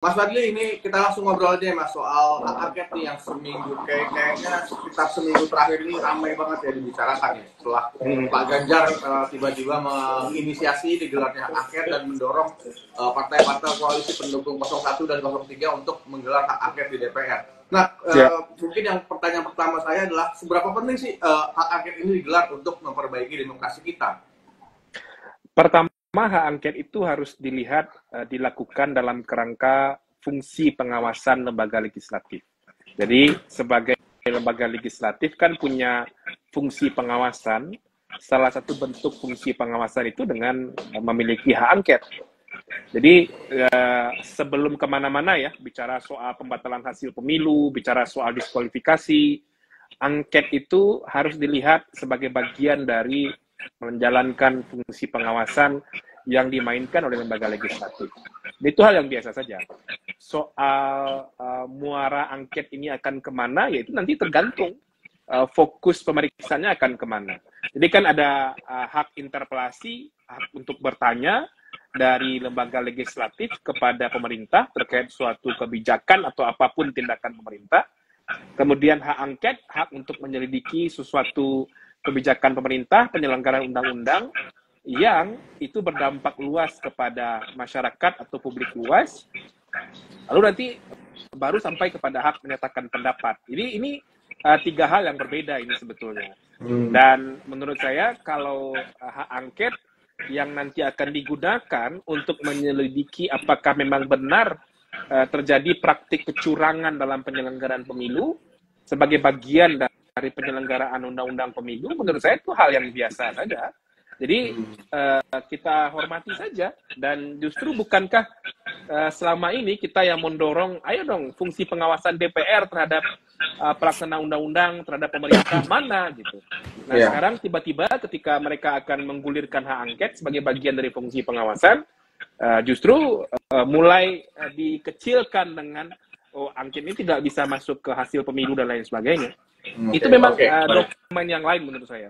Mas Fadli, ini kita langsung ngobrol aja ya Mas soal hak angket nih yang seminggu kayak kayaknya sekitar seminggu terakhir ini ramai banget ya dibicarakan ya setelah hmm. Pak Ganjar uh, tiba-tiba menginisiasi digelarnya hak angket dan mendorong uh, partai-partai koalisi pendukung 01 dan 03 untuk menggelar hak angket di DPR. Nah, uh, mungkin yang pertanyaan pertama saya adalah seberapa penting sih uh, hak angket ini digelar untuk memperbaiki demokrasi kita? Pertama hak angket itu harus dilihat uh, dilakukan dalam kerangka fungsi pengawasan lembaga legislatif. Jadi sebagai lembaga legislatif kan punya fungsi pengawasan. Salah satu bentuk fungsi pengawasan itu dengan memiliki hak angket. Jadi uh, sebelum ke mana-mana ya bicara soal pembatalan hasil pemilu, bicara soal diskualifikasi, angket itu harus dilihat sebagai bagian dari menjalankan fungsi pengawasan yang dimainkan oleh lembaga legislatif. Itu hal yang biasa saja. Soal uh, muara angket ini akan ke mana, yaitu nanti tergantung uh, fokus pemeriksaannya akan ke mana. Jadi kan ada uh, hak interpelasi, hak untuk bertanya dari lembaga legislatif kepada pemerintah terkait suatu kebijakan atau apa pun tindakan pemerintah. Kemudian hak angket, hak untuk menyelidiki sesuatu kebijakan pemerintah, penyelenggaraan undang-undang yang itu berdampak luas kepada masyarakat atau publik luas. Lalu nanti baru sampai kepada hak menyatakan pendapat. Ini ini uh, tiga hal yang berbeda ini sebetulnya. Hmm. Dan menurut saya kalau uh, hak angket yang nanti akan digunakan untuk menyelidiki apakah memang benar uh, terjadi praktik kecurangan dalam penyelenggaraan pemilu sebagai bagian dari penyelenggaraan undang-undang pemilu, menurut saya itu hal yang biasa saja. Jadi uh, kita hormati saja dan justru bukankah uh, selama ini kita yang mendorong, ayo dong fungsi pengawasan DPR terhadap uh, pelaksana undang-undang terhadap pemerintah mana gitu. Nah yeah. sekarang tiba-tiba ketika mereka akan menggulirkan hak angket sebagai bagian dari fungsi pengawasan, uh, justru uh, mulai uh, dikecilkan dengan oh angket ini tidak bisa masuk ke hasil pemilu dan lain sebagainya. Hmm, okay. Itu memang okay. uh, dokumen yang lain menurut saya.